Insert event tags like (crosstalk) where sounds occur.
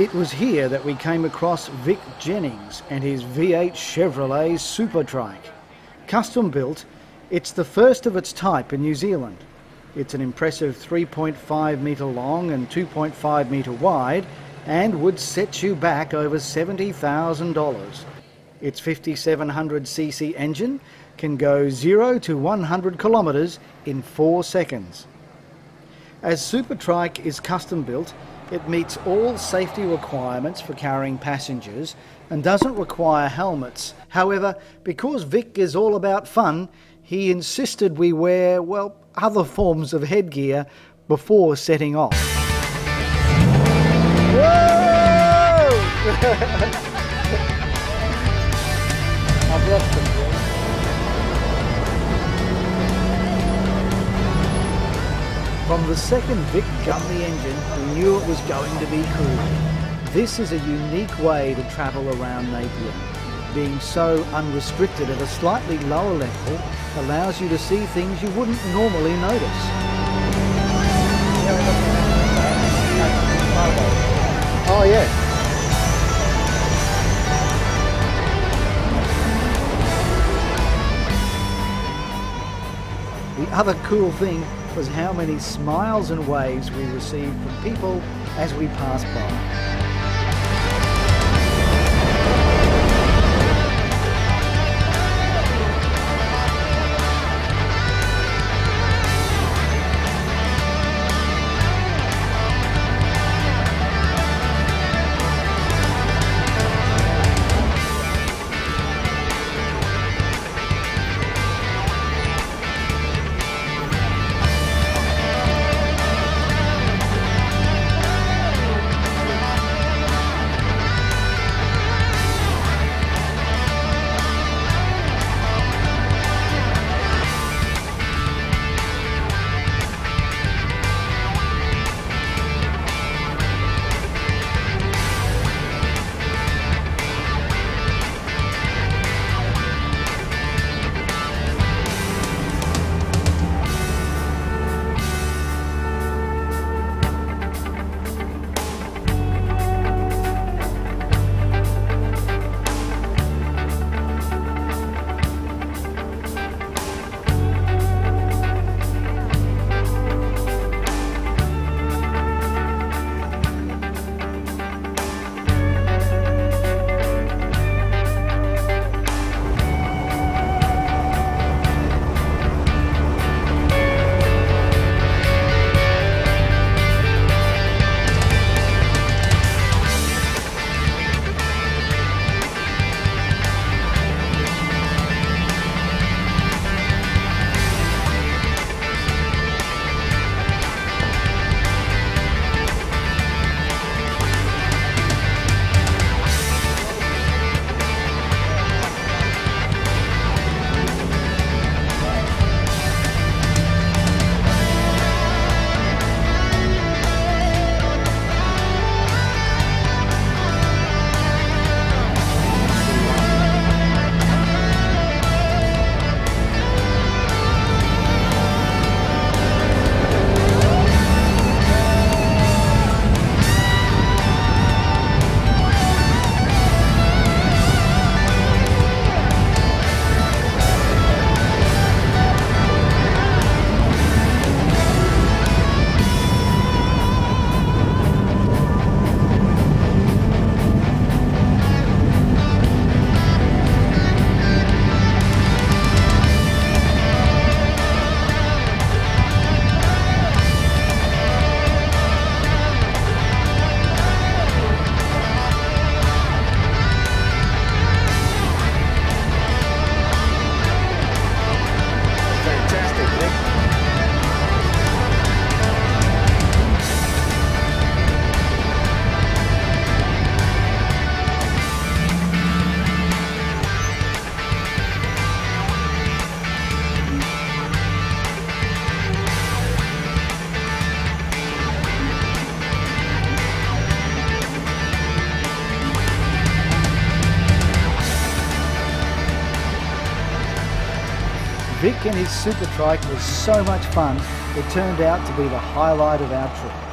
It was here that we came across Vic Jennings and his V8 Chevrolet Supertrike. Custom built, it's the first of its type in New Zealand. It's an impressive 3.5 metre long and 2.5 metre wide and would set you back over $70,000. Its 5700cc engine can go 0 to 100 kilometres in 4 seconds. As Supertrike is custom built, it meets all safety requirements for carrying passengers and doesn't require helmets. However, because Vic is all about fun, he insisted we wear, well, other forms of headgear before setting off. (laughs) I've From the second Vic gunned the engine, we knew it was going to be cool. This is a unique way to travel around Napier. Being so unrestricted at a slightly lower level allows you to see things you wouldn't normally notice. Oh yeah. The other cool thing was how many smiles and waves we received from people as we passed by. Vic and his super trike was so much fun, it turned out to be the highlight of our trip.